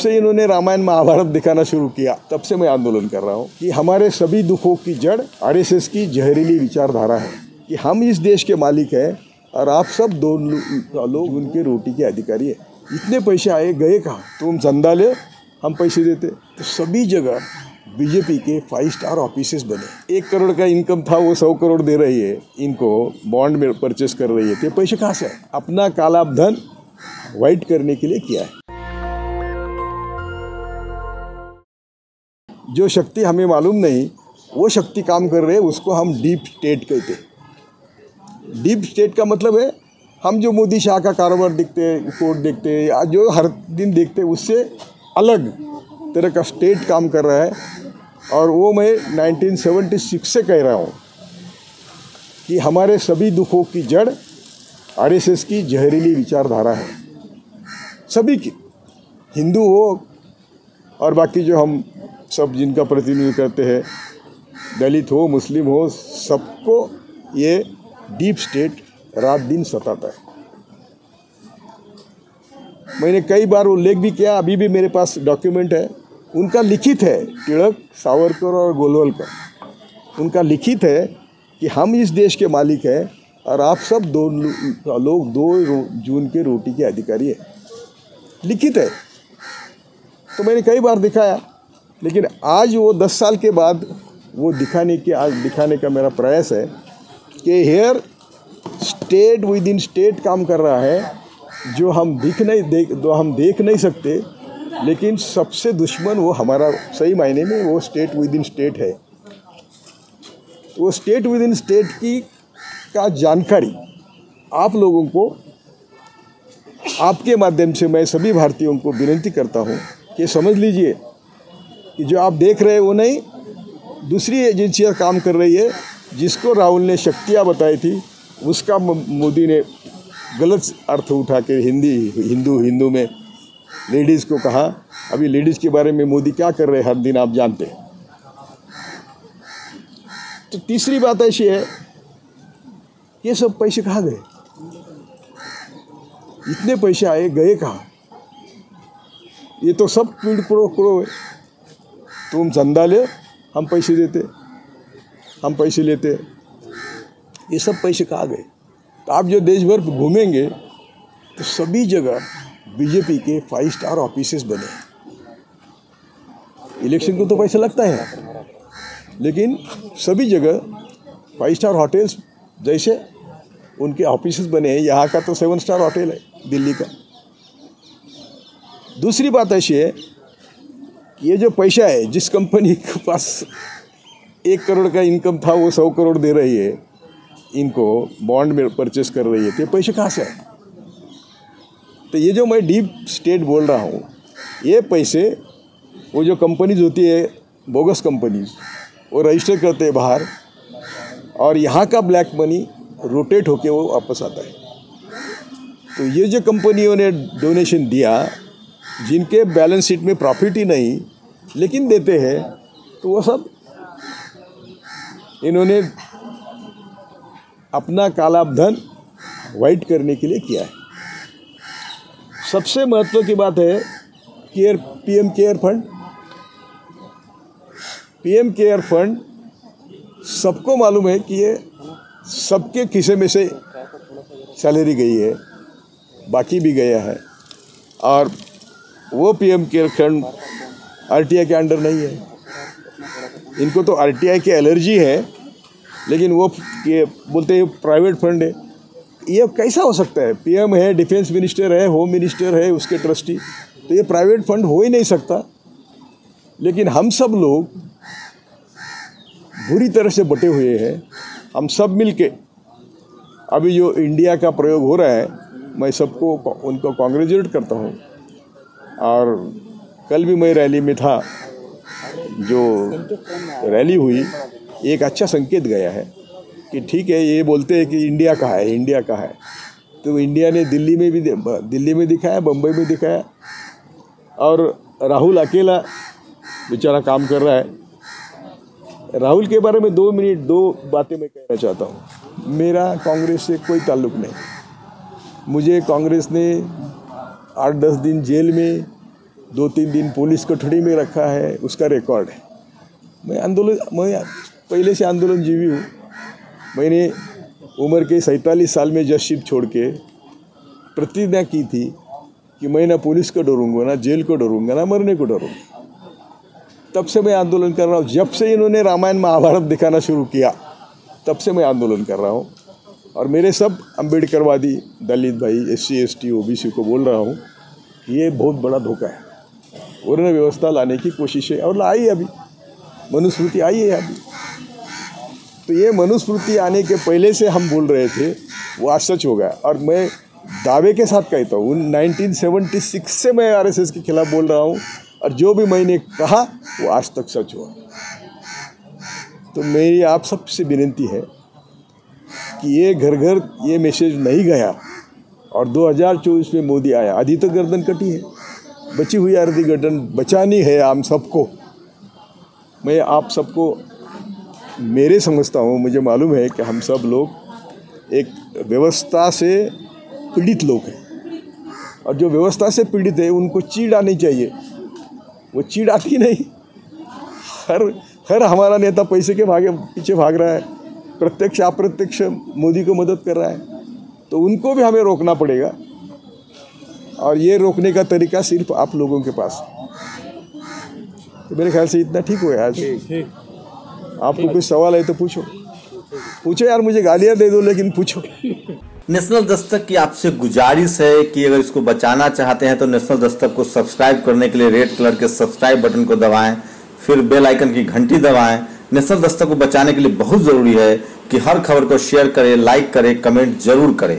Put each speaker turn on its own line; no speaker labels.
से इन्होंने रामायण महाभारत दिखाना शुरू किया, तब से मैं आंदोलन कर रहा हूँ कि हमारे सभी दुखों की जड़ आरएसएस की जहरीली विचारधारा है, कि हम इस देश के मालिक हैं और आप सब दो लोग उनके रोटी के अधिकारी है। इतने पैसे आए, गए कहाँ? तुम चंदा ले, हम पैसे देते। तो सभी जगह बीजेपी के फाइव स्टार ऑफिसेस बने। एक करोड़ का इनकम था, वो सौ करोड़ दे रही है। इनको बॉन्ड में परचेस कर रही है तो पैसे कहाँ से? अपना काला धन वाइट करने के लिए किया है। जो शक्ति हमें मालूम नहीं, वो शक्ति काम कर रहे, उसको हम डीप स्टेट कहते हैं। डीप स्टेट का मतलब है, हम जो मोदी शाह का कारोबार देखते हैं कोर्ट देखते हैं, या जो हर दिन देखते हैं, उससे अलग तरह का स्टेट काम कर रहा है। और वो मैं 1976 से कह रहा हूँ कि हमारे सभी दुखों की जड़ आरएसएस की जहरीली विचारधारा है। सभी की, हिंदू हो और बाकी जो हम सब जिनका प्रतिनिधित्व करते हैं, दलित हो, मुस्लिम हो, सबको ये डीप स्टेट रात दिन सताता है। मैंने कई बार उल्लेख भी किया, अभी भी मेरे पास डॉक्यूमेंट है। उनका लिखित है, तिलक, सावरकर और गोलवलकर। उनका लिखित है कि हम इस देश के मालिक हैं और आप सब दो लोग दो जून के रोटी के अधिकारी हैं। लिखित है। तो मैंने कई बार दिखाया लेकिन आज वो दस साल के बाद वो दिखाने के आज दिखाने का मेरा प्रयास है कि here state with in state काम कर रहा है, जो हम दिख नहीं देख जो हम देख नहीं सकते, लेकिन सबसे दुश्मन वो हमारा सही मायने में वो स्टेट विद इन स्टेट है। वो स्टेट विद इन स्टेट की का जानकारी आप लोगों को आपके माध्यम से मैं सभी भारतीयों को विनती करता हूँ कि समझ लीजिए कि जो आप देख रहे हैं वो नहीं, दूसरी एजेंसियाँ काम कर रही है, जिसको राहुल ने शक्तियाँ बताई थी, उसका मोदी ने गलत अर्थ उठा के हिंदी, हिंदू हिंदू में लेडीज़ को कहा, अभी लेडीज़ के बारे में मोदी क्या कर रहे हैं, हर दिन आप जानते हैं। तो तीसरी बात ऐसी है, ये सब पैसे कहाँ गए? इतने पैसे आए, गए कहाँ? ये तो सब पीड़ प्रो करो है। तुम चंदा ले, हम पैसे देते। हम पैसे लेते। ये सब पैसे कहाँ गए? तो आप जो देश भर घूमेंगे तो सभी जगह बीजेपी के फाइव स्टार ऑफिसेस बने। इलेक्शन को तो पैसा लगता है। लेकिन सभी जगह फाइव स्टार होटल्स जैसे उनके ऑफिसेस बने हैं। यहाँ का तो सेवन स्टार होटल है, दिल्ली का। दूसरी बात ऐसी है ये जो पैसा है, जिस कंपनी के पास एक करोड़ का इनकम था, वो सौ करोड़ दे रही है। इनको बॉन्ड में परचेस कर रही है। तो ये पैसे कहाँ से आए? तो ये जो मैं डीप स्टेट बोल रहा हूँ, ये पैसे, वो जो कंपनीज़ होती है बोगस कंपनीज़ वो रजिस्टर करते हैं बाहर और यहाँ का ब्लैक मनी रोटेट होके वो वापस आता है। तो ये जो कंपनियों ने डोनेशन दिया जिनके बैलेंस शीट में प्रॉफिट ही नहीं, लेकिन देते हैं तो वो सब इन्होंने अपना काला धन वाइट करने के लिए किया है। सबसे महत्व की बात है care, PM care fund. PM care fund सबको मालूम है कि ये सबके किसे में से सैलरी गई है, बाकी भी गया है। और वो पीएम केयर फंड आरटीआई के अंडर नहीं है। इनको तो आरटीआई की एलर्जी है, लेकिन वो ये बोलते हैं प्राइवेट फंड है। ये कैसा हो सकता है? पीएम है डिफेंस मिनिस्टर है होम मिनिस्टर है, उसके ट्रस्टी तो ये प्राइवेट फंड हो ही नहीं सकता। लेकिन हम सब लोग बुरी तरह से बटे हुए हैं। हम सब मिलके। अभी जो इंडिया का प्रयोग हो रहा है, मैं सबको उनको कॉन्ग्रेचुलेट करता हूँ। और कल भी मैं रैली में था, जो रैली हुई, एक अच्छा संकेत गया है कि ठीक है, ये बोलते हैं कि इंडिया का है, इंडिया का है। तो इंडिया ने दिल्ली में भी दिल्ली में दिखाया बम्बई में दिखाया, और राहुल अकेला बेचारा काम कर रहा है। राहुल के बारे में दो मिनट, दो बातें मैं कहना चाहता हूँ। मेरा कांग्रेस से कोई ताल्लुक नहीं। मुझे कांग्रेस ने आठ दस दिन जेल में, दो तीन दिन पुलिस कठड़ी में रखा है, उसका रिकॉर्ड है। मैं आंदोलन, मैं पहले से आंदोलन जीवी हूँ। मैंने उम्र के सैंतालीस साल में जज छोड़ के प्रतिज्ञा की थी कि मैं ना पुलिस को डरूँगा, ना जेल को डरूँगा, ना मरने को डरूँगा। तब से मैं आंदोलन कर रहा हूँ। जब से इन्होंने रामायण महाभारत दिखाना शुरू किया, तब से मैं आंदोलन कर रहा हूँ। और मेरे सब अम्बेडकरवादी दलित भाई S C S T O B C को बोल रहा हूँ ये बहुत बड़ा धोखा है। उन्होंने व्यवस्था लाने की कोशिश है और लाई अभी। मनुस्मृति आई है अभी। तो ये मनुस्मृति आने के पहले से हम बोल रहे थे, वो आज सच हो गया। और मैं दावे के साथ कहता हूँ नाइनटीन सेवेंटी सिक्स से मैं आरएसएस के खिलाफ बोल रहा हूँ, और जो भी मैंने कहा, वो आज तक सच हुआ। तो मेरी आप सबसे विनती है कि ये घर घर ये मैसेज नहीं गया। और 2024 में मोदी आया। आधी तो गर्दन कटी है। बची हुई आधी गर्दन, बचानी है हम सबको। मैं आप सबको, मेरे समझता हूँ, मुझे मालूम है कि हम सब लोग एक व्यवस्था से पीड़ित लोग हैं। और जो व्यवस्था से पीड़ित है, उनको चीड़ आनी चाहिए। वो चीड़ आती नहीं। हर हर हमारा नेता पैसे के भागे, पीछे भाग रहा है। प्रत्यक्ष, अप्रत्यक्ष मोदी को मदद कर रहा है। तो उनको भी हमें रोकना पड़ेगा। और ये रोकने का तरीका सिर्फ़ आप लोगों के पास। तो मेरे ख्याल से इतना ठीक हुआ आज। आपको कोई सवाल है तो पूछो। पूछो यार मुझे गालियाँ दे दो लेकिन पूछो।
नेशनल दस्तक की आपसे गुजारिश है कि अगर इसको बचाना चाहते हैं तो नेशनल दस्तक को सब्सक्राइब करने के लिए रेड कलर के सब्सक्राइब बटन को दबाएँ फिर बेल आइकन की घंटी दबाएँ नेशनल दस्तक को बचाने के लिए बहुत ज़रूरी है कि हर खबर को शेयर करें लाइक करें कमेंट ज़रूर करें।